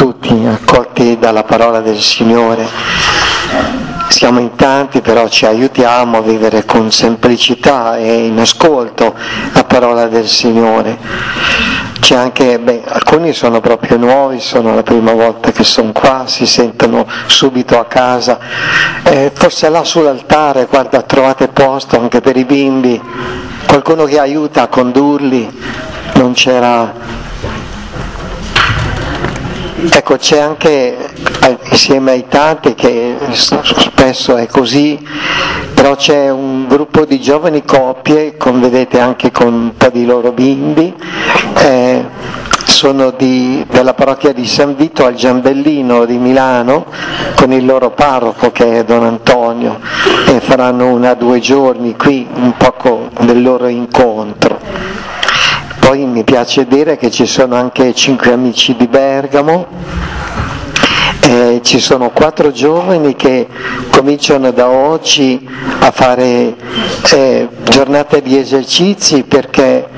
tutti accolti dalla parola del Signore. Siamo in tanti, però ci aiutiamo a vivere con semplicità e in ascolto la parola del Signore. C'è anche, beh, alcuni sono proprio nuovi, sono la prima volta che sono qua, si sentono subito a casa. Eh, forse là sull'altare, guarda, trovate posto anche per i bimbi, qualcuno che aiuta a condurli, non c'era Ecco, c'è anche eh, insieme ai tanti che spesso è così, però c'è un gruppo di giovani coppie, come vedete anche con un po' di loro bimbi, eh, sono di, della parrocchia di San Vito al Giambellino di Milano con il loro parroco che è Don Antonio e faranno una o due giorni qui un poco del loro incontro. Poi mi piace dire che ci sono anche cinque amici di Bergamo, eh, ci sono quattro giovani che cominciano da oggi a fare eh, giornate di esercizi perché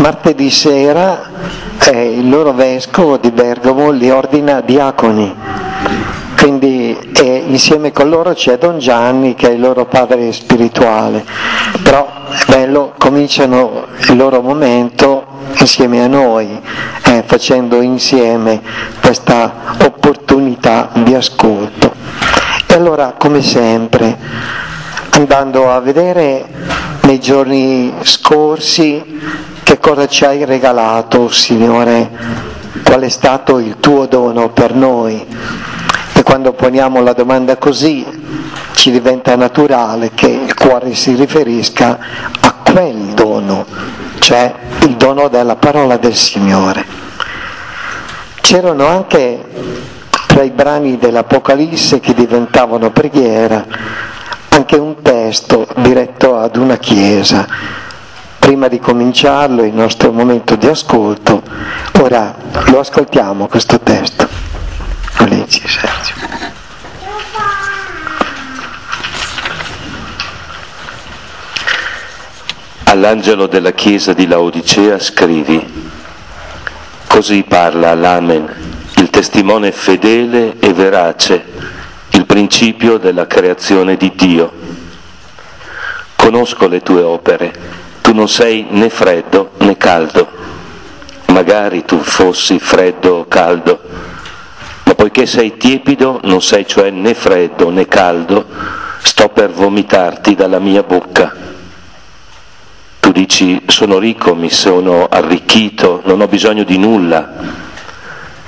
martedì sera eh, il loro vescovo di Bergamo li ordina diaconi. Quindi insieme con loro c'è Don Gianni che è il loro padre spirituale, però è bello, cominciano il loro momento insieme a noi, eh, facendo insieme questa opportunità di ascolto. E allora, come sempre, andando a vedere nei giorni scorsi che cosa ci hai regalato, Signore, qual è stato il tuo dono per noi. E quando poniamo la domanda così, ci diventa naturale che il cuore si riferisca a quel dono cioè il dono della parola del Signore. C'erano anche tra i brani dell'Apocalisse che diventavano preghiera anche un testo diretto ad una chiesa. Prima di cominciarlo, il nostro momento di ascolto, ora lo ascoltiamo questo testo. Lo leggi Sergio. All'angelo della chiesa di Laodicea scrivi, così parla l'Amen, il testimone fedele e verace, il principio della creazione di Dio. Conosco le tue opere, tu non sei né freddo né caldo, magari tu fossi freddo o caldo, ma poiché sei tiepido, non sei cioè né freddo né caldo, sto per vomitarti dalla mia bocca dici sono ricco, mi sono arricchito, non ho bisogno di nulla,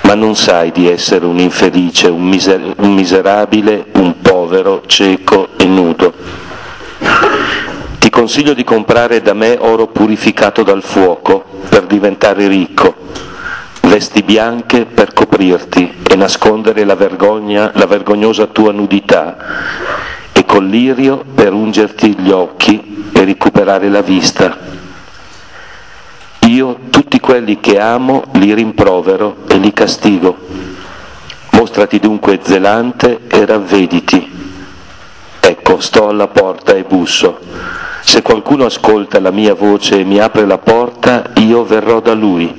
ma non sai di essere un infelice, un, miser- un miserabile, un povero, cieco e nudo. Ti consiglio di comprare da me oro purificato dal fuoco per diventare ricco, vesti bianche per coprirti e nascondere la vergogna, la vergognosa tua nudità, collirio per ungerti gli occhi e recuperare la vista. Io tutti quelli che amo li rimprovero e li castigo. Mostrati dunque zelante e ravvediti. Ecco, sto alla porta e busso. Se qualcuno ascolta la mia voce e mi apre la porta, io verrò da lui,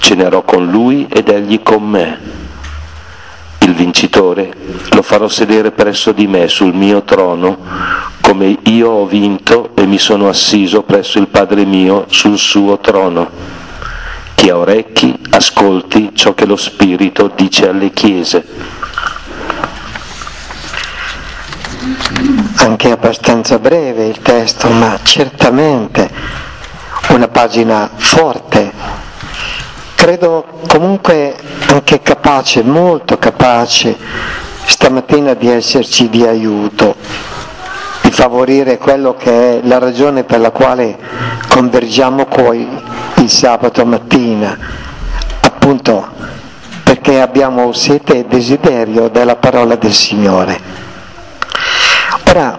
cenerò con lui ed egli con me il vincitore, lo farò sedere presso di me sul mio trono, come io ho vinto e mi sono assiso presso il Padre mio sul suo trono. Chi ha orecchi, ascolti ciò che lo Spirito dice alle chiese. Anche abbastanza breve il testo, ma certamente una pagina forte credo comunque anche capace, molto capace stamattina di esserci di aiuto, di favorire quello che è la ragione per la quale convergiamo poi il sabato mattina, appunto perché abbiamo sete e desiderio della parola del Signore. Ora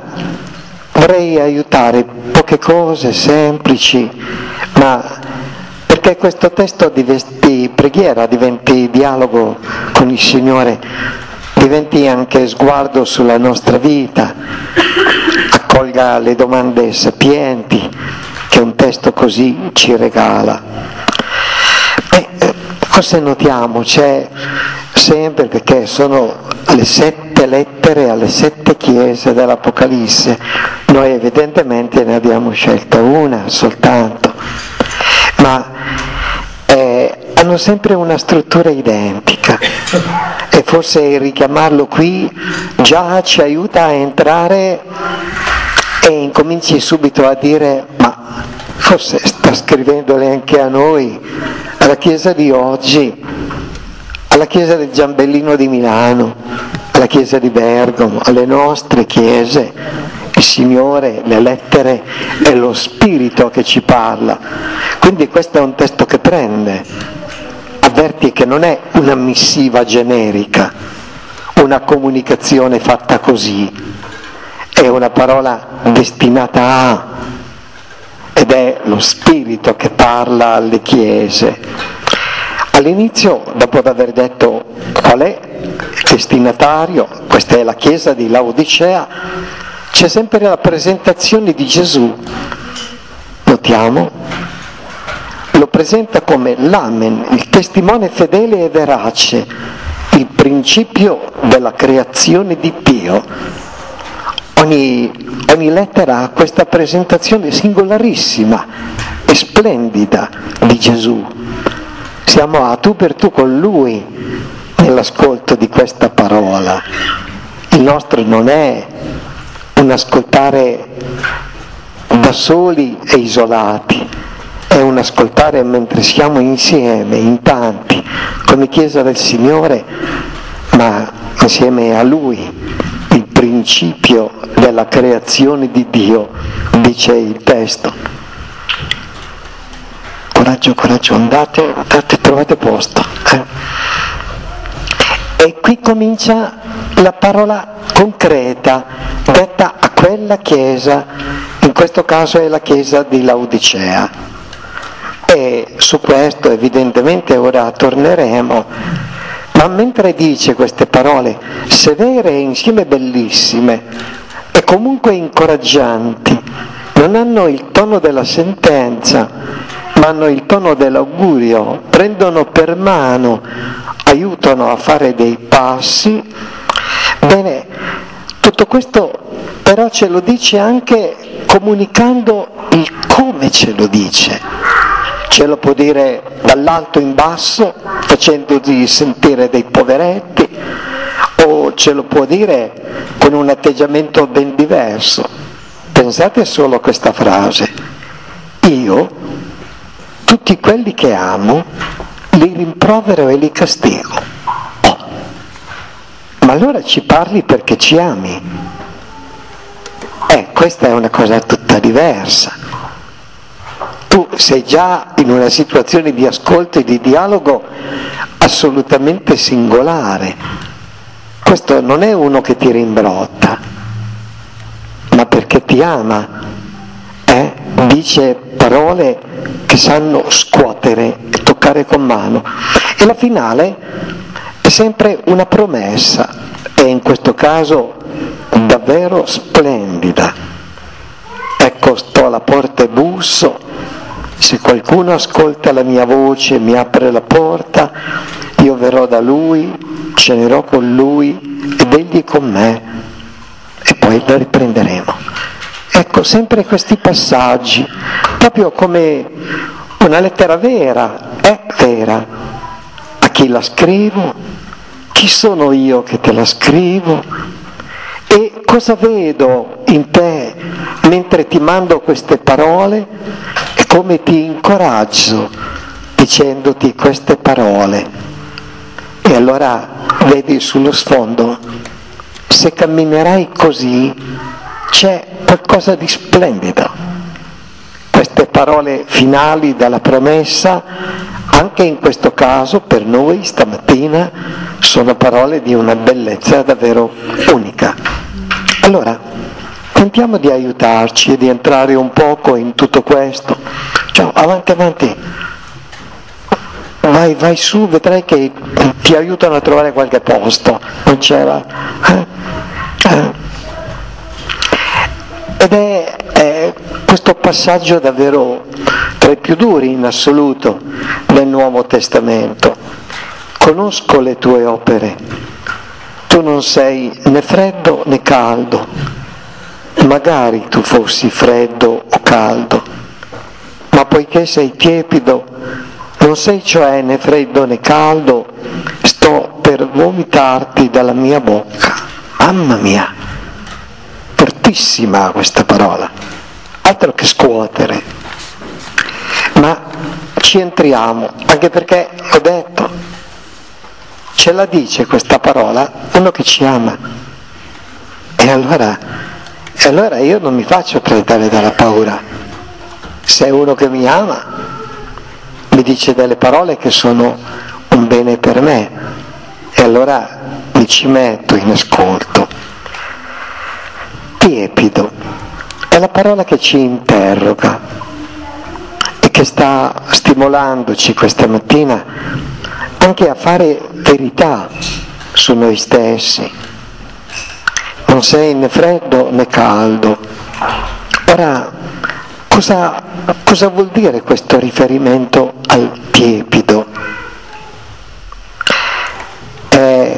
vorrei aiutare poche cose semplici, ma perché questo testo diventi preghiera, diventi dialogo con il Signore, diventi anche sguardo sulla nostra vita, accolga le domande sapienti che un testo così ci regala. E cosa notiamo? C'è sempre perché sono le sette lettere alle sette chiese dell'Apocalisse, noi evidentemente ne abbiamo scelta una soltanto, ma eh, hanno sempre una struttura identica e forse richiamarlo qui già ci aiuta a entrare e incominci subito a dire ma forse sta scrivendole anche a noi, alla Chiesa di oggi, alla Chiesa del Giambellino di Milano, alla Chiesa di Bergamo, alle nostre chiese. Il Signore, le lettere è lo Spirito che ci parla. Quindi questo è un testo che prende. Avverti che non è una missiva generica, una comunicazione fatta così, è una parola destinata a ed è lo Spirito che parla alle chiese. All'inizio, dopo aver detto qual è il destinatario, questa è la chiesa di Laodicea, c'è sempre la presentazione di Gesù. Notiamo? Lo presenta come l'amen, il testimone fedele e verace, il principio della creazione di Dio Ogni, ogni lettera ha questa presentazione singolarissima e splendida di Gesù. Siamo a tu per tu con Lui nell'ascolto di questa parola. Il nostro non è un ascoltare da soli e isolati, è un ascoltare mentre siamo insieme, in tanti, come Chiesa del Signore, ma insieme a Lui, principio della creazione di Dio, dice il testo. Coraggio, coraggio, andate, andate trovate posto. Eh? E qui comincia la parola concreta detta a quella chiesa, in questo caso è la chiesa di Laodicea. E su questo evidentemente ora torneremo ma mentre dice queste parole severe e insieme bellissime e comunque incoraggianti, non hanno il tono della sentenza, ma hanno il tono dell'augurio, prendono per mano, aiutano a fare dei passi. Bene, tutto questo però ce lo dice anche comunicando il come ce lo dice ce lo può dire dall'alto in basso, facendosi sentire dei poveretti, o ce lo può dire con un atteggiamento ben diverso. Pensate solo a questa frase. Io, tutti quelli che amo, li rimprovero e li castigo. Oh. Ma allora ci parli perché ci ami. Eh, questa è una cosa tutta diversa tu sei già in una situazione di ascolto e di dialogo assolutamente singolare. Questo non è uno che ti rimbrotta, ma perché ti ama? Dice parole che sanno scuotere e toccare con mano. E la finale è sempre una promessa, e in questo caso davvero splendida. Ecco, sto alla porta e busso, se qualcuno ascolta la mia voce, mi apre la porta, io verrò da lui, cenerò con lui ed egli con me e poi la riprenderemo. Ecco, sempre questi passaggi, proprio come una lettera vera, è vera. A chi la scrivo? Chi sono io che te la scrivo? E cosa vedo in te mentre ti mando queste parole? come ti incoraggio dicendoti queste parole. E allora vedi sullo sfondo, se camminerai così c'è qualcosa di splendido. Queste parole finali della promessa, anche in questo caso per noi stamattina, sono parole di una bellezza davvero unica. Allora, tentiamo di aiutarci e di entrare un poco in tutto questo. Ciao, avanti, avanti. Vai, vai su, vedrai che ti aiutano a trovare qualche posto. Non c'era. Eh? Eh. Ed è, è questo passaggio davvero tra i più duri in assoluto del Nuovo Testamento. Conosco le tue opere, tu non sei né freddo né caldo, magari tu fossi freddo o caldo, ma poiché sei tiepido, non sei cioè né freddo né caldo, sto per vomitarti dalla mia bocca. Mamma mia, fortissima questa parola, altro che scuotere. Ma ci entriamo, anche perché ho detto, ce la dice questa parola uno che ci ama. E allora, e allora io non mi faccio prendere dalla paura. Se è uno che mi ama, mi dice delle parole che sono un bene per me e allora mi ci metto in ascolto. Tiepido è la parola che ci interroga e che sta stimolandoci questa mattina anche a fare verità su noi stessi. Non sei né freddo né caldo. Ora, cosa, cosa vuol dire questo riferimento al tiepido? Eh,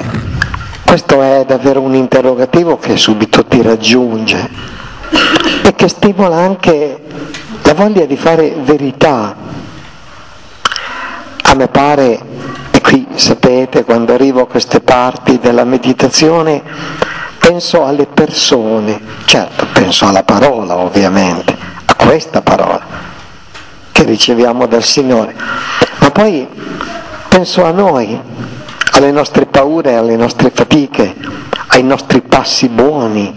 questo è davvero un interrogativo che subito ti raggiunge e che stimola anche la voglia di fare verità. A me pare, e qui sapete, quando arrivo a queste parti della meditazione, penso alle persone, certo penso alla parola ovviamente, a questa parola che riceviamo dal Signore, ma poi penso a noi, alle nostre paure, alle nostre fatiche, ai nostri passi buoni,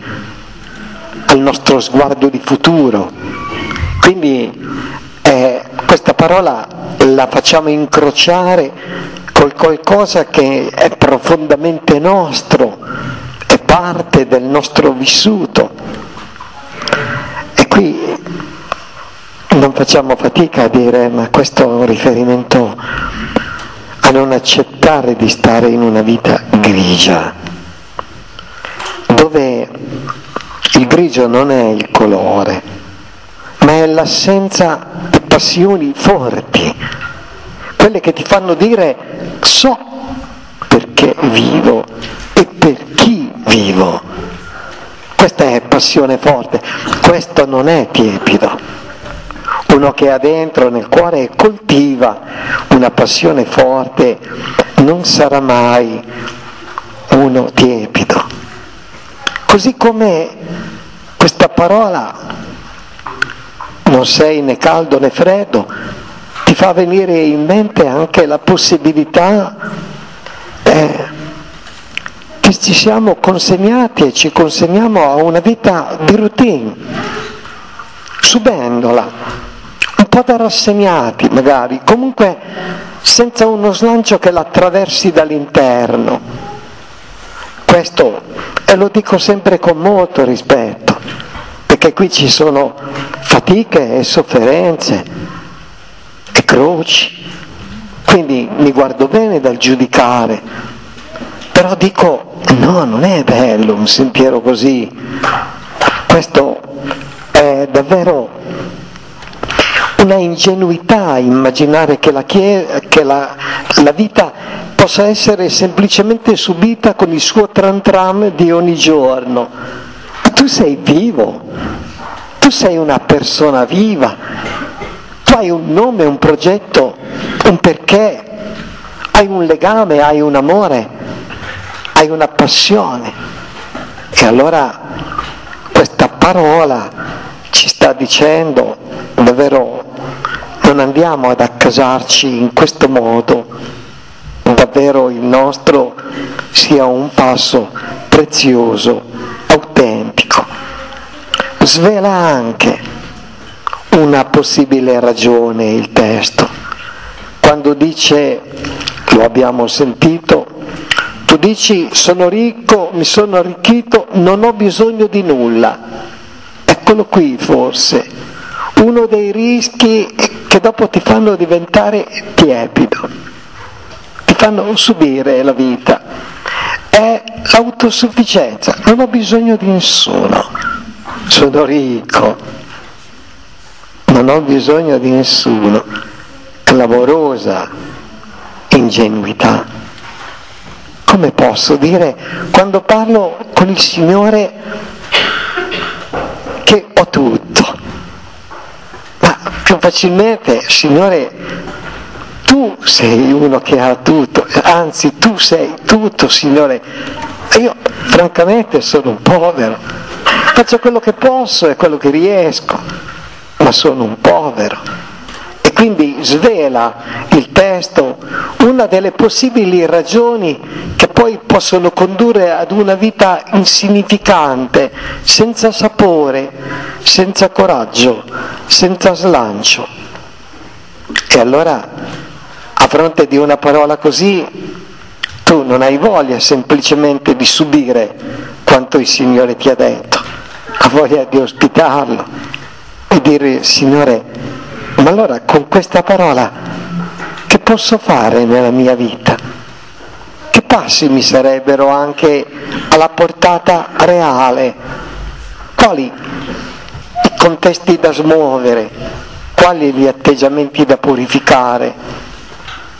al nostro sguardo di futuro. Quindi eh, questa parola la facciamo incrociare col qualcosa che è profondamente nostro, è parte del nostro vissuto. E qui non facciamo fatica a dire ma questo è un riferimento non accettare di stare in una vita grigia, dove il grigio non è il colore, ma è l'assenza di passioni forti, quelle che ti fanno dire so perché vivo e per chi vivo. Questa è passione forte, questo non è tiepido uno che ha dentro nel cuore coltiva una passione forte non sarà mai uno tiepido. Così come questa parola non sei né caldo né freddo, ti fa venire in mente anche la possibilità eh, che ci siamo consegnati e ci consegniamo a una vita di routine, subendola, po' da rassegnati magari, comunque senza uno slancio che l'attraversi dall'interno. Questo, e lo dico sempre con molto rispetto, perché qui ci sono fatiche e sofferenze e croci, quindi mi guardo bene dal giudicare, però dico no, non è bello un sentiero così, questo è davvero una ingenuità immaginare che, la, che la, la, vita possa essere semplicemente subita con il suo tram tram di ogni giorno. Ma tu sei vivo, tu sei una persona viva, tu hai un nome, un progetto, un perché, hai un legame, hai un amore, hai una passione. E allora questa parola ci sta dicendo davvero non andiamo ad accasarci in questo modo, davvero il nostro sia un passo prezioso, autentico. Svela anche una possibile ragione il testo. Quando dice, lo abbiamo sentito, tu dici sono ricco, mi sono arricchito, non ho bisogno di nulla. Eccolo qui forse, uno dei rischi che dopo ti fanno diventare tiepido, ti fanno subire la vita. È l'autosufficienza, non ho bisogno di nessuno, sono ricco, non ho bisogno di nessuno, clamorosa ingenuità. come posso dire quando parlo con il Signore che ho tutto? Più facilmente, Signore, tu sei uno che ha tutto, anzi tu sei tutto, Signore. Io francamente sono un povero, faccio quello che posso e quello che riesco, ma sono un povero quindi svela il testo una delle possibili ragioni che poi possono condurre ad una vita insignificante, senza sapore, senza coraggio, senza slancio. E allora, a fronte di una parola così, tu non hai voglia semplicemente di subire quanto il Signore ti ha detto, ha voglia di ospitarlo e dire Signore, ma allora con questa parola che posso fare nella mia vita? Che passi mi sarebbero anche alla portata reale? Quali i contesti da smuovere? Quali gli atteggiamenti da purificare?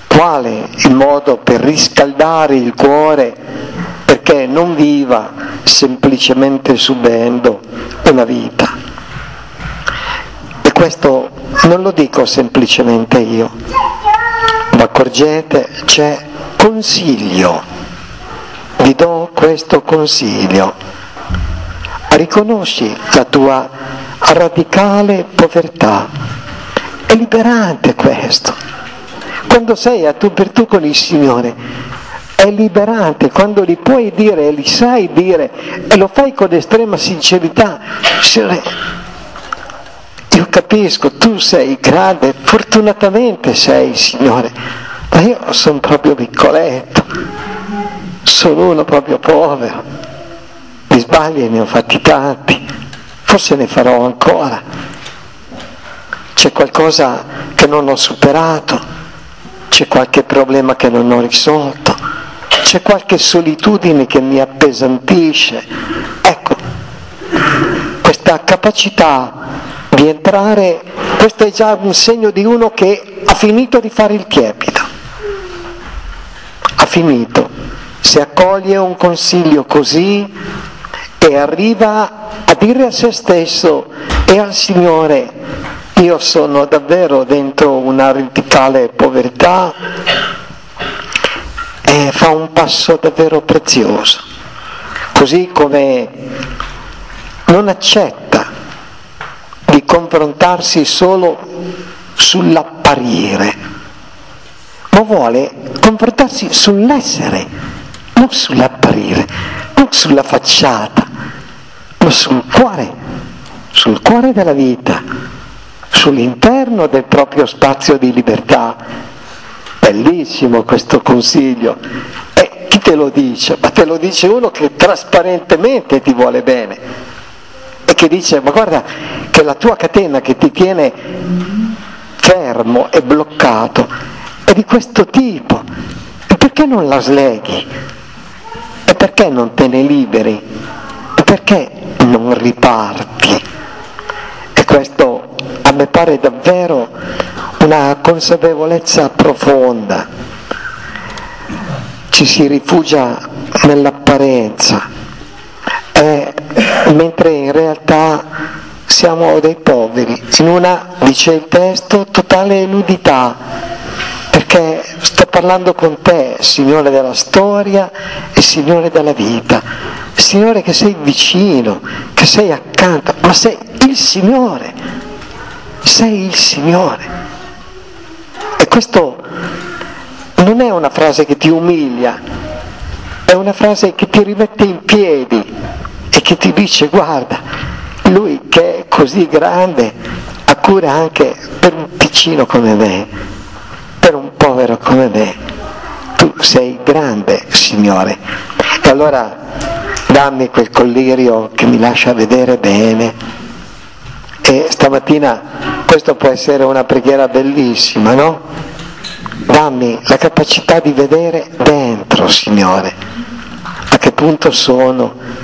Quale il modo per riscaldare il cuore perché non viva semplicemente subendo una vita? Questo non lo dico semplicemente io, ma accorgete, c'è consiglio, vi do questo consiglio, riconosci la tua radicale povertà, è liberante questo, quando sei a tu per tu con il Signore, è liberante. Quando gli puoi dire e li sai dire e lo fai con estrema sincerità, Signore, io capisco, tu sei grande, fortunatamente sei, Signore, ma io sono proprio piccoletto, sono uno proprio povero, di sbagli ne ho fatti tanti, forse ne farò ancora, c'è qualcosa che non ho superato, c'è qualche problema che non ho risolto, c'è qualche solitudine che mi appesantisce. Ecco, questa capacità di entrare, questo è già un segno di uno che ha finito di fare il chiepido, ha finito, se accoglie un consiglio così e arriva a dire a se stesso e al Signore, io sono davvero dentro una radicale povertà, e fa un passo davvero prezioso, così come non accetta di confrontarsi solo sull'apparire, ma vuole confrontarsi sull'essere, non sull'apparire, non sulla facciata, ma sul cuore, sul cuore della vita, sull'interno del proprio spazio di libertà. Bellissimo questo consiglio. E chi te lo dice? Ma te lo dice uno che trasparentemente ti vuole bene e che dice ma guarda che la tua catena che ti tiene fermo e bloccato è di questo tipo e perché non la sleghi? E perché non te ne liberi? E perché non riparti? E questo a me pare davvero una consapevolezza profonda. Ci si rifugia nell'apparenza, eh, mentre in realtà siamo dei poveri, in una, dice il testo, totale nudità, perché sto parlando con te, Signore della storia e Signore della vita, Signore che sei vicino, che sei accanto, ma sei il Signore, sei il Signore. E questo non è una frase che ti umilia, è una frase che ti rimette in piedi e che ti dice guarda, lui che è così grande ha cura anche per un piccino come me, per un povero come me. Tu sei grande, Signore. E allora dammi quel collirio che mi lascia vedere bene. E stamattina questo può essere una preghiera bellissima, no? Dammi la capacità di vedere dentro, Signore, a che punto sono,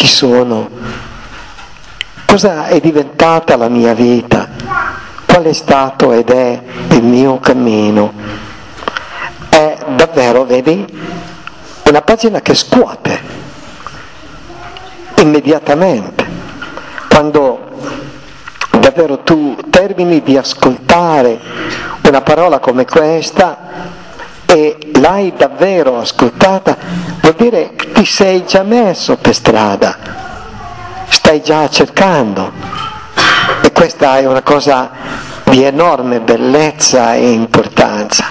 chi sono, cosa è diventata la mia vita, qual è stato ed è il mio cammino. È davvero, vedi, una pagina che scuote immediatamente, quando davvero tu termini di ascoltare una parola come questa e l'hai davvero ascoltata, vuol dire ti sei già messo per strada, stai già cercando e questa è una cosa di enorme bellezza e importanza.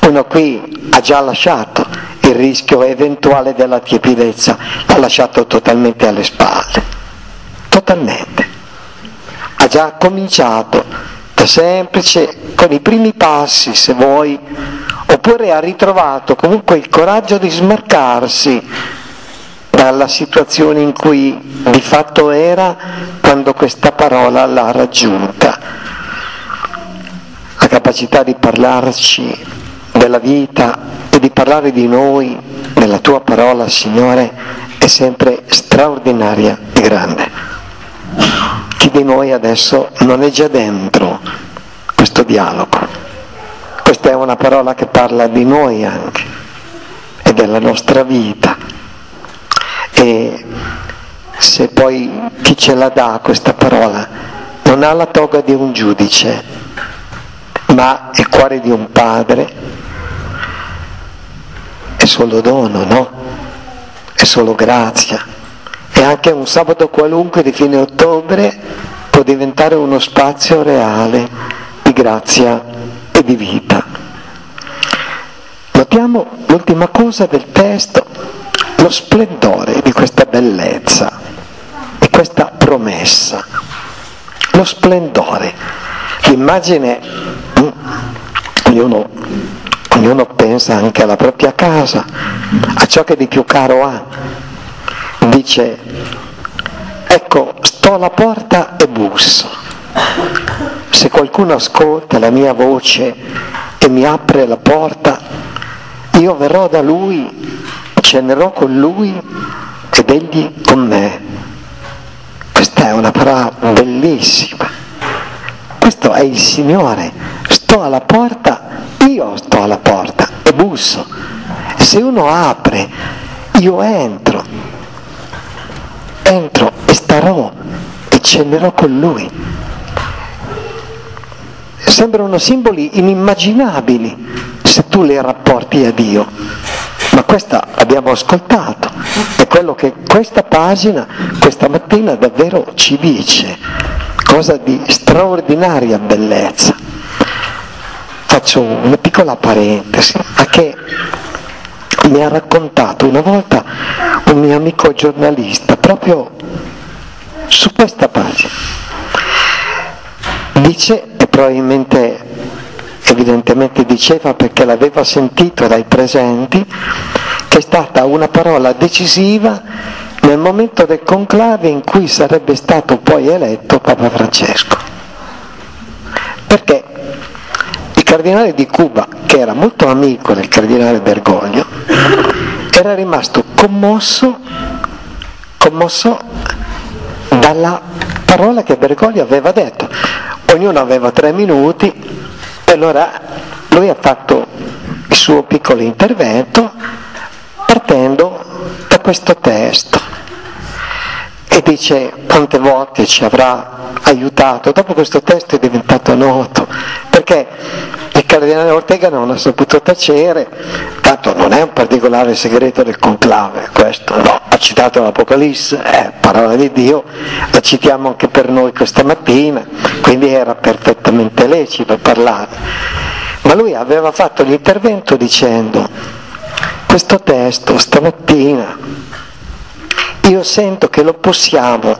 Uno qui ha già lasciato il rischio eventuale della tiepidezza, l'ha lasciato totalmente alle spalle, totalmente. Ha già cominciato da semplice, con i primi passi se vuoi, oppure ha ritrovato comunque il coraggio di smarcarsi dalla situazione in cui di fatto era quando questa parola l'ha raggiunta. La capacità di parlarci della vita e di parlare di noi nella tua parola, Signore, è sempre straordinaria e grande. Chi di noi adesso non è già dentro questo dialogo? Questa è una parola che parla di noi anche e della nostra vita. E se poi chi ce la dà questa parola non ha la toga di un giudice, ma il cuore di un padre, è solo dono, no? È solo grazia. E anche un sabato qualunque di fine ottobre può diventare uno spazio reale di grazia e di vita. Notiamo l'ultima cosa del testo, lo splendore di questa bellezza, di questa promessa, lo splendore. L'immagine, mm, ognuno ognuno pensa anche alla propria casa, a ciò che di più caro ha. Dice, ecco, sto alla porta e busso. Se qualcuno ascolta la mia voce e mi apre la porta, io verrò da lui, cenerò con lui ed egli con me. Questa è una parola bellissima. Questo è il Signore. Sto alla porta io sto alla porta e busso. Se uno apre, io entro, entro e starò e cenerò con lui. Sembrano simboli inimmaginabili se tu li rapporti a Dio, ma questa abbiamo ascoltato, è quello che questa pagina questa mattina davvero ci dice, cosa di straordinaria bellezza. Faccio una piccola parentesi, a che mi ha raccontato una volta un mio amico giornalista, proprio su questa pagina. Dice, e probabilmente, evidentemente diceva perché l'aveva sentito dai presenti, che è stata una parola decisiva nel momento del conclave in cui sarebbe stato poi eletto Papa Francesco. Perché cardinale di Cuba, che era molto amico del cardinale Bergoglio, era rimasto commosso, commosso dalla parola che Bergoglio aveva detto. Ognuno aveva tre minuti e allora lui ha fatto il suo piccolo intervento partendo da questo testo e dice quante volte ci avrà aiutato. Dopo questo testo è diventato noto perché cardinale Ortega non ha saputo tacere, tanto non è un particolare segreto del conclave questo, no, ha citato l'Apocalisse, è parola di Dio, la citiamo anche per noi questa mattina, quindi era perfettamente lecito parlare. Ma lui aveva fatto l'intervento dicendo, questo testo stamattina io sento che lo possiamo,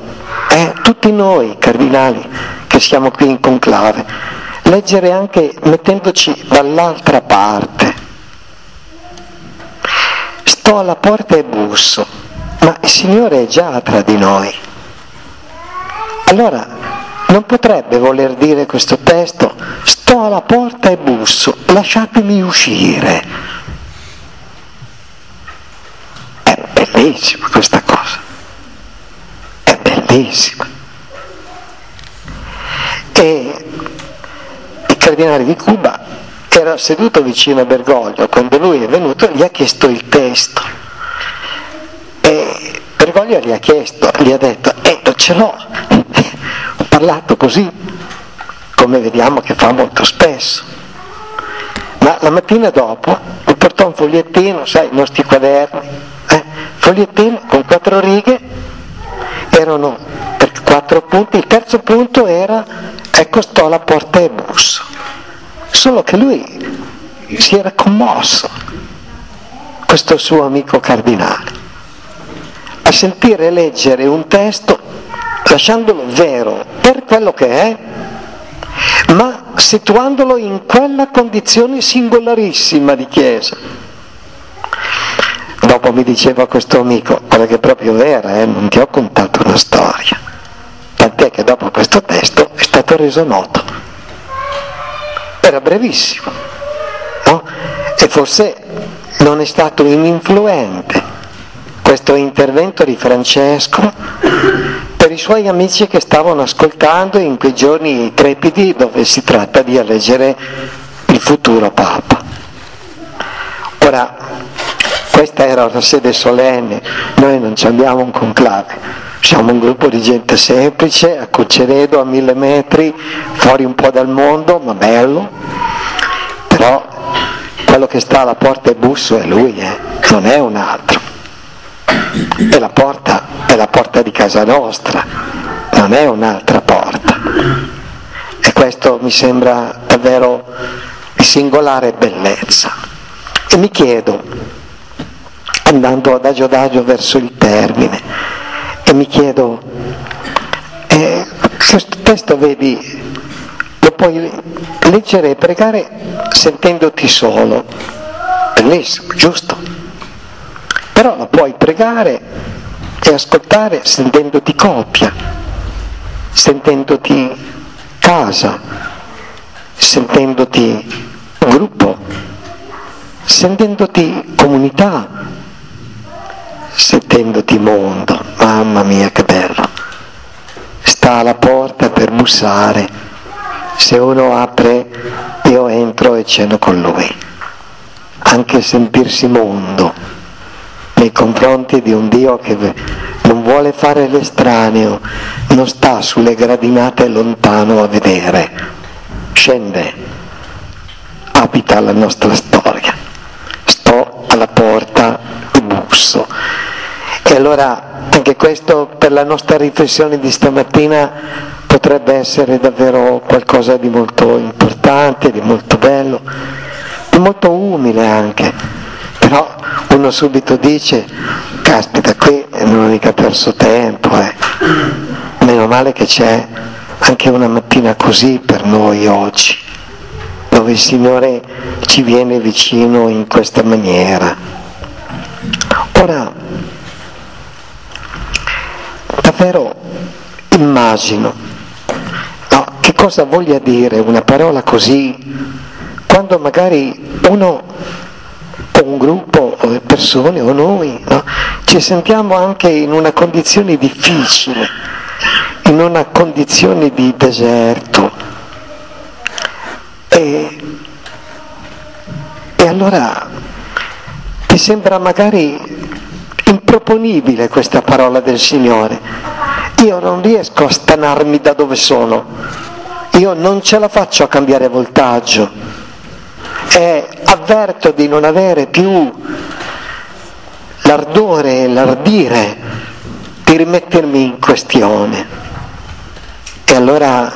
eh, tutti noi cardinali che siamo qui in conclave, leggere anche mettendoci dall'altra parte. Sto alla porta e busso, ma il Signore è già tra di noi. Allora, non potrebbe voler dire questo testo, sto alla porta e busso, lasciatemi uscire. È bellissima questa cosa, è bellissima. E cardinale di Cuba era seduto vicino a Bergoglio, quando lui è venuto gli ha chiesto il tè questo. E Bergoglio gli ha chiesto, gli ha detto, eh, non ce l'ho, ho parlato così, come vediamo che fa molto spesso. Ma la mattina dopo mi portò un fogliettino, sai, i nostri quaderni, eh, fogliettino con quattro righe, erano per quattro punti, il terzo punto era, ecco sto alla porta busso. Solo che lui si era commosso, questo suo amico cardinale, a sentire leggere un testo lasciandolo vero per quello che è, ma situandolo in quella condizione singolarissima di Chiesa. Dopo mi diceva questo amico, quella che è proprio vera, eh, non ti ho contato una storia, tant'è che dopo questo testo è stato reso noto. Era brevissimo, no? E forse non è stato ininfluente questo intervento di Francesco per i suoi amici che stavano ascoltando in quei giorni trepidi dove si tratta di eleggere il futuro Papa. Ora, questa era una sede solenne, noi non ci abbiamo un conclave, siamo un gruppo di gente semplice, a Coceredo, a mille metri, fuori un po' dal mondo, ma bello, però quello che sta alla porta e busso è lui, eh? non è un altro. E la porta è la porta di casa nostra, non è un'altra porta. E questo mi sembra davvero di singolare bellezza. E mi chiedo, andando adagio adagio verso il termine, e mi chiedo, eh, questo testo vedi, lo puoi leggere e pregare sentendoti solo, bellissimo, giusto? Però lo puoi pregare e ascoltare sentendoti coppia, sentendoti casa, sentendoti gruppo, sentendoti comunità, sentendoti mondo. Mamma mia che bello! Sta alla porta per bussare, se uno apre io entro e ceno con lui. Anche sentirsi mondo nei confronti di un Dio che non vuole fare l'estraneo, non sta sulle gradinate lontano a vedere, scende, abita la nostra storia, sto alla porta e busso. E allora anche questo per la nostra riflessione di stamattina potrebbe essere davvero qualcosa di molto importante, di molto bello, di molto umile anche però uno subito dice, caspita, qui non ho mica perso tempo, eh. meno male che c'è anche una mattina così per noi oggi, dove il Signore ci viene vicino in questa maniera. Ora, davvero immagino no, che cosa voglia dire una parola così quando magari uno o un gruppo o le persone o noi, no? ci sentiamo anche in una condizione difficile, in una condizione di deserto. E, e allora ti sembra magari improponibile questa parola del Signore. Io non riesco a stanarmi da dove sono, io non ce la faccio a cambiare voltaggio e avverto di non avere più l'ardore e l'ardire di rimettermi in questione. E allora,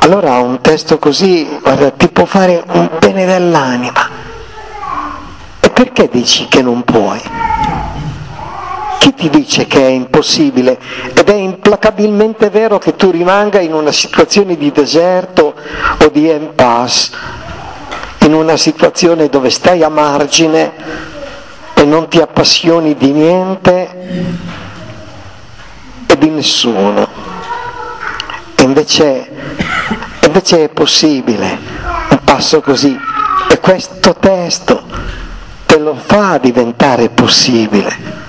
allora un testo così, guarda, ti può fare un bene dell'anima. E perché dici che non puoi? Ti dice che è impossibile? Ed è implacabilmente vero che tu rimanga in una situazione di deserto o di impasse in una situazione dove stai a margine e non ti appassioni di niente e di nessuno. Invece, invece è possibile un passo così e questo testo te lo fa diventare possibile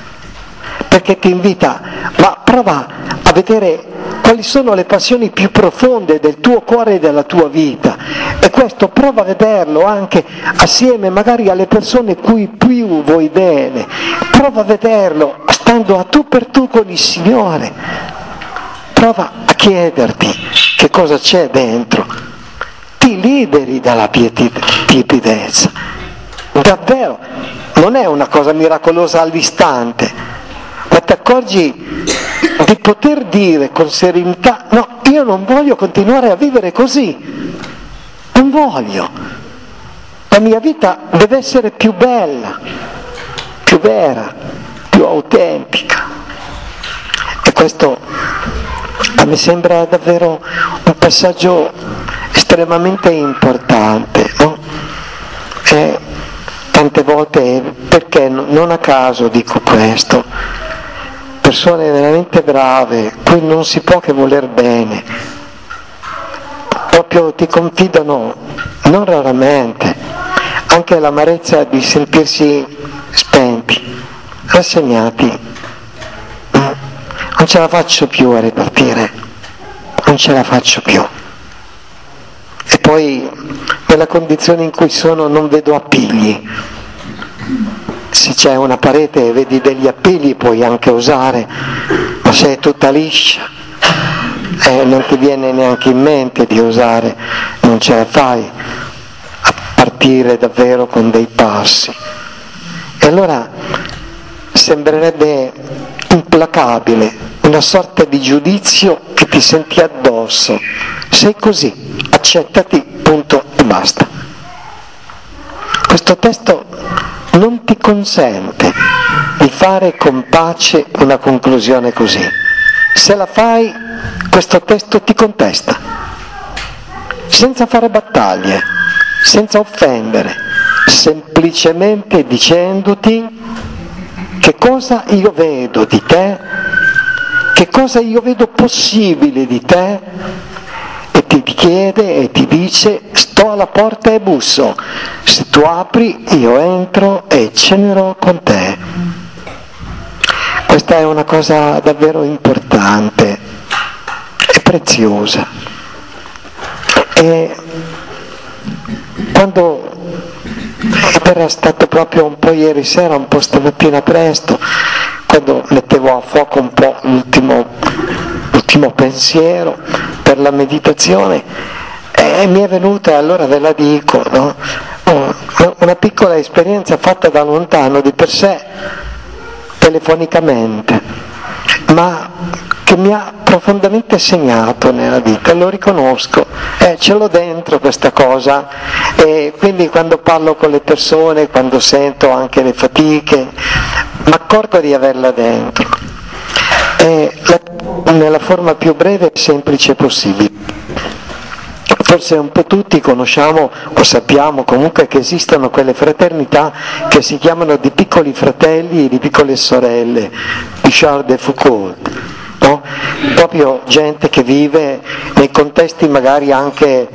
perché ti invita, ma prova a vedere quali sono le passioni più profonde del tuo cuore e della tua vita. E questo prova a vederlo anche assieme magari alle persone cui più vuoi bene. Prova a vederlo stando a tu per tu con il Signore. Prova a chiederti che cosa c'è dentro. Ti liberi dalla tiepidezza. Davvero, non è una cosa miracolosa all'istante, ti accorgi di poter dire con serenità, no, io non voglio continuare a vivere così, non voglio, la mia vita deve essere più bella, più vera, più autentica. E questo a me sembra davvero un passaggio estremamente importante. No? E tante volte, perché non a caso dico questo, persone veramente brave, cui non si può che voler bene, proprio ti confidano, non raramente, anche l'amarezza di sentirsi spenti, rassegnati. Non ce la faccio più a ripartire, non ce la faccio più. E poi nella condizione in cui sono non vedo appigli se c'è una parete e vedi degli appigli puoi anche usare, ma se è tutta liscia eh, non ti viene neanche in mente di usare, non ce la fai a partire davvero con dei passi. E allora sembrerebbe implacabile, una sorta di giudizio che ti senti addosso. Sei così, accettati, punto e basta. Questo testo non ti consente di fare con pace una conclusione così. Se la fai, questo testo ti contesta, senza fare battaglie, senza offendere, semplicemente dicendoti che cosa io vedo di te, che cosa io vedo possibile di te e ti chiede e ti dice sto alla porta e busso, se tu apri io entro e cenerò con te. Questa è una cosa davvero importante e preziosa. E quando era stato proprio un po' ieri sera, un po' stamattina presto, quando mettevo a fuoco un po' l'ultimo, l'ultimo pensiero per la meditazione, e mi è venuta, allora ve la dico, no? una piccola esperienza fatta da lontano di per sé, telefonicamente, ma che mi ha profondamente segnato nella vita, lo riconosco, eh, ce l'ho dentro questa cosa e quindi quando parlo con le persone, quando sento anche le fatiche, mi accorgo di averla dentro. E la, nella forma più breve e semplice possibile forse un po' tutti conosciamo o sappiamo comunque che esistono quelle fraternità che si chiamano di piccoli fratelli e di piccole sorelle, di Charles de Foucault. No? Proprio gente che vive nei contesti magari anche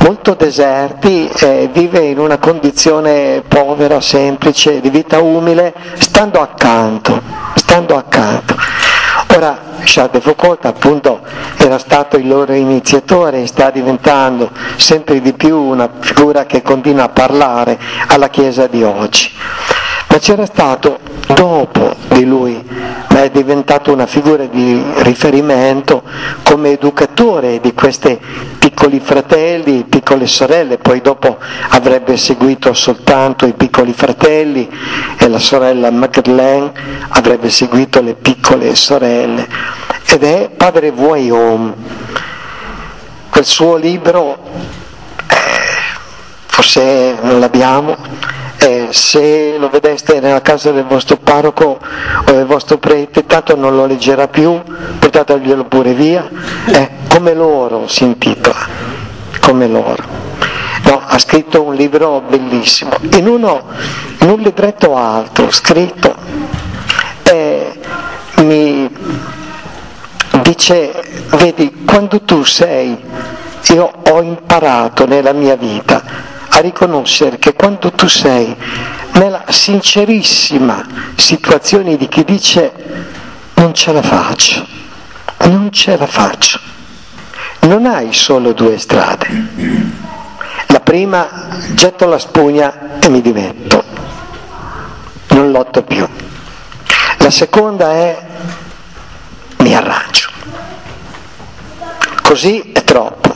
molto deserti, eh, vive in una condizione povera, semplice, di vita umile, stando accanto, stando accanto. Ora, Charles de Foucault appunto era stato il loro iniziatore e sta diventando sempre di più una figura che continua a parlare alla Chiesa di oggi. Ma c'era stato dopo di lui, diventato una figura di riferimento come educatore di questi piccoli fratelli, piccole sorelle, poi dopo avrebbe seguito soltanto i piccoli fratelli e la sorella Magdalene avrebbe seguito le piccole sorelle ed è padre Vuillaume. Quel suo libro, eh, forse non l'abbiamo, eh, se lo vedeste nella casa del vostro parroco o del vostro prete, tanto non lo leggerà più, portateglielo pure via, eh, come loro si intitola, come loro. No, ha scritto un libro bellissimo, in, uno, in un libretto alto, scritto, eh, mi dice, vedi, quando tu sei, io ho imparato nella mia vita a riconoscere che quando tu sei nella sincerissima situazione di chi dice non ce la faccio, non ce la faccio. Non hai solo due strade. La prima, getto la spugna e mi dimetto, non lotto più. La seconda è mi arrangio. Così è troppo.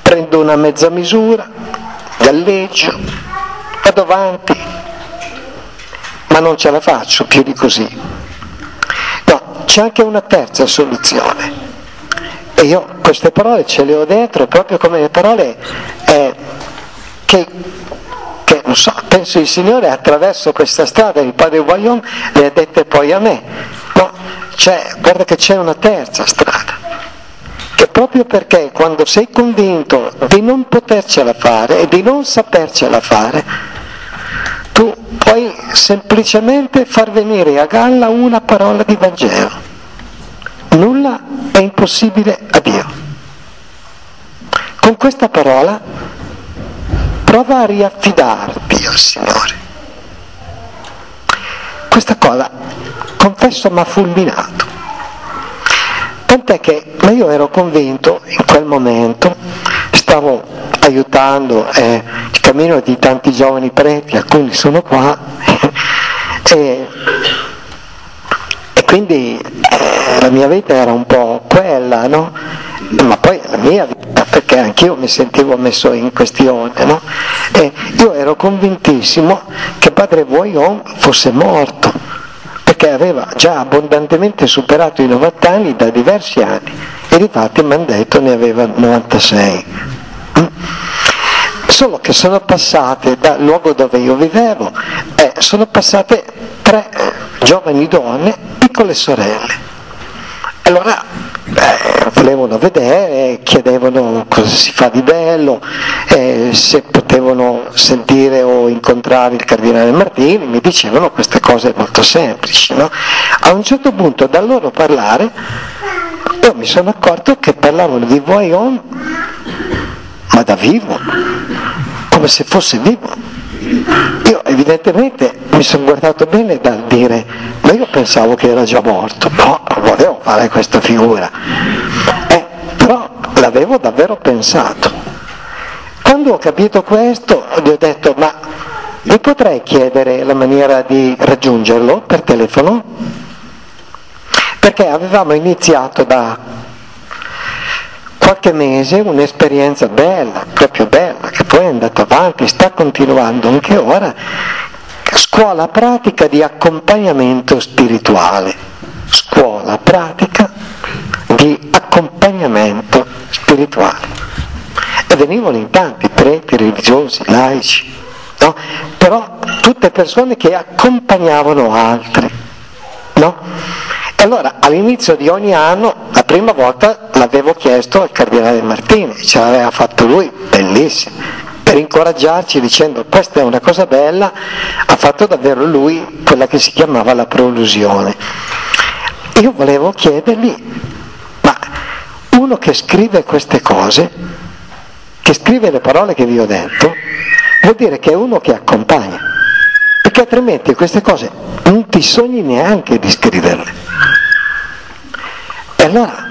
Prendo una mezza misura, galleggio, vado avanti, ma non ce la faccio più di così. No, c'è anche una terza soluzione. E io queste parole ce le ho dentro proprio come le parole eh, che, che, non so, penso il Signore attraverso questa strada, il Padre Voglion, le ha dette poi a me. No, guarda che c'è una terza strada, che proprio perché quando sei convinto di non potercela fare e di non sapercela fare, tu puoi semplicemente far venire a galla una parola di Vangelo. Nulla è impossibile a Dio. Con questa parola prova a riaffidarti al Signore. Questa cosa, confesso, mi ha fulminato. Tant'è che io ero convinto in quel momento, stavo aiutando eh, il cammino di tanti giovani preti, alcuni sono qua, e, e quindi eh, la mia vita era un po' quella, no? Ma poi la mia vita, perché anch'io mi sentivo messo in questione, no? Io ero convintissimo che padre Voyon fosse morto, perché aveva già abbondantemente superato i 90 anni da diversi anni, e difatti mi hanno detto ne aveva 96. Mm? Solo che sono passate dal luogo dove io vivevo, eh, sono passate tre eh, giovani donne, piccole sorelle. Allora eh, volevano vedere, chiedevano cosa si fa di bello, eh, se potevano sentire o incontrare il cardinale Martini, mi dicevano queste cose molto semplici. No? A un certo punto dal loro parlare io mi sono accorto che parlavano di Voyon, ma da vivo, come se fosse vivo. Io evidentemente mi sono guardato bene dal dire, ma io pensavo che era già morto, no, volevo fare questa figura, eh, però l'avevo davvero pensato. Quando ho capito questo, gli ho detto, ma vi potrei chiedere la maniera di raggiungerlo per telefono? Perché avevamo iniziato da qualche mese un'esperienza bella, proprio bella, che poi è andata avanti, sta continuando anche ora, scuola pratica di accompagnamento spirituale, scuola pratica di accompagnamento spirituale. E venivano in tanti, preti, religiosi, laici, no? però tutte persone che accompagnavano altri. No? allora all'inizio di ogni anno, la prima volta l'avevo chiesto al cardinale Martini, ce l'aveva fatto lui, bellissimo, per incoraggiarci dicendo questa è una cosa bella, ha fatto davvero lui quella che si chiamava la prolusione. Io volevo chiedergli, ma uno che scrive queste cose, che scrive le parole che vi ho detto, vuol dire che è uno che accompagna, perché altrimenti queste cose non ti sogni neanche di scriverle. E allora,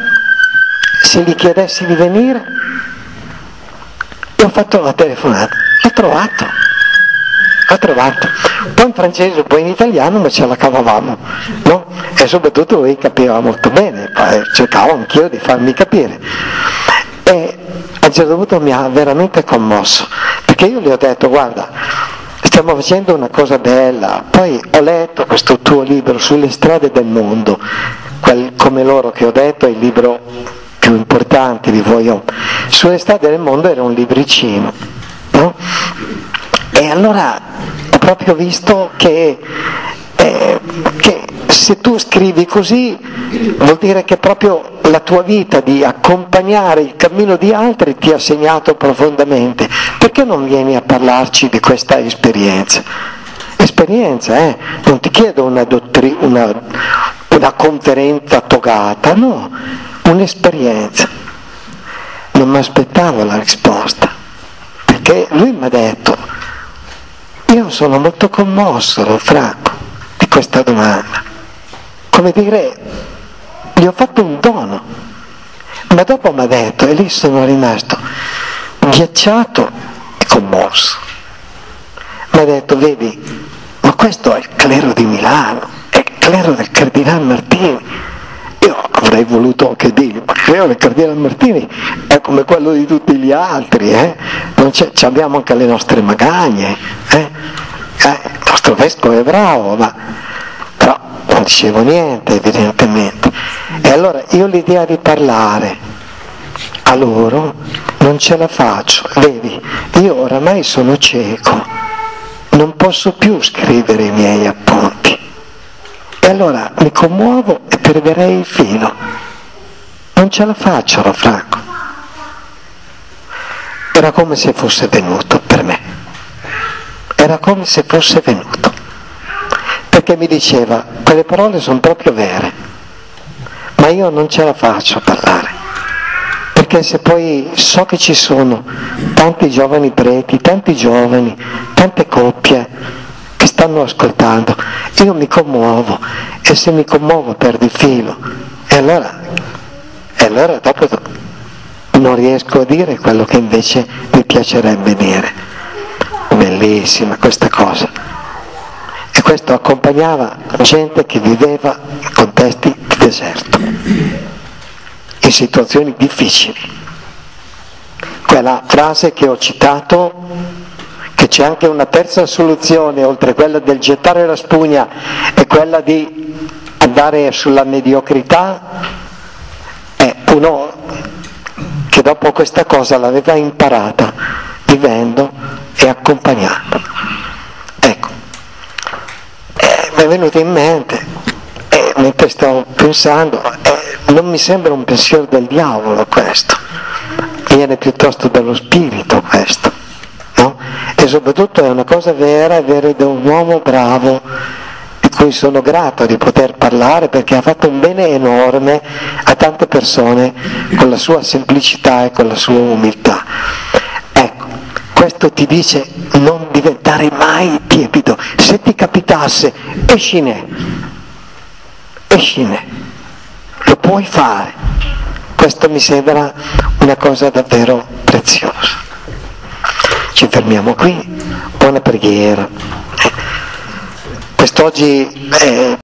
se gli chiedessi di venire, ho fatto la telefonata, l'ho trovato, l'ho trovato, un po' in francese, un po' in italiano, ma ce la cavavamo, no? E soprattutto lui capiva molto bene, cercavo anch'io di farmi capire. E un certo punto mi ha veramente commosso, perché io gli ho detto, guarda, stiamo facendo una cosa bella, poi ho letto questo tuo libro sulle strade del mondo, quel, come loro che ho detto è il libro più importante di Voyon. Sulle strade del mondo era un libricino. No? E allora ho proprio visto che, eh, che se tu scrivi così vuol dire che proprio la tua vita di accompagnare il cammino di altri ti ha segnato profondamente. Perché non vieni a parlarci di questa esperienza? Esperienza, eh? Non ti chiedo una, dottri- una, una conferenza togata, no, un'esperienza. Non mi aspettavo la risposta, perché lui mi ha detto, io sono molto commosso, Don Franco, di questa domanda. Come dire, gli ho fatto un dono, ma dopo mi ha detto, e lì sono rimasto ghiacciato e commosso. Mi ha detto, vedi, ma questo è il clero di Milano, è il clero del Cardinale Martini. Io avrei voluto anche dirgli, ma il clero del Cardinale Martini è come quello di tutti gli altri, eh? abbiamo anche le nostre magagne, eh? Eh, il nostro vescovo è bravo, ma non dicevo niente evidentemente. E allora io l'idea di parlare a loro non ce la faccio, vedi, io oramai sono cieco, non posso più scrivere i miei appunti. E allora mi commuovo e perderei il filo. Non ce la faccio, la Franco. Era come se fosse venuto per me. Era come se fosse venuto. Perché mi diceva, quelle parole sono proprio vere, ma io non ce la faccio a parlare. Perché se poi so che ci sono tanti giovani preti, tanti giovani, tante coppie che stanno ascoltando, io mi commuovo e se mi commuovo perdo il filo. E allora, e allora dopo non riesco a dire quello che invece mi piacerebbe dire. Bellissima questa cosa. Questo accompagnava gente che viveva in contesti di deserto, in situazioni difficili. Quella frase che ho citato, che c'è anche una terza soluzione, oltre quella del gettare la spugna e quella di andare sulla mediocrità, è uno che dopo questa cosa l'aveva imparata vivendo e accompagnando. Ecco, eh, mi è venuto in mente, eh, mentre stavo pensando, eh, non mi sembra un pensiero del diavolo questo, viene piuttosto dallo spirito questo, no? E soprattutto è una cosa vera, è vera da un uomo bravo cui sono grato di poter parlare perché ha fatto un bene enorme a tante persone con la sua semplicità e con la sua umiltà. Questo ti dice non diventare mai tiepido. Se ti capitasse, escine, escine, lo puoi fare. Questo mi sembra una cosa davvero preziosa. Ci fermiamo qui, buona preghiera. Quest'oggi eh,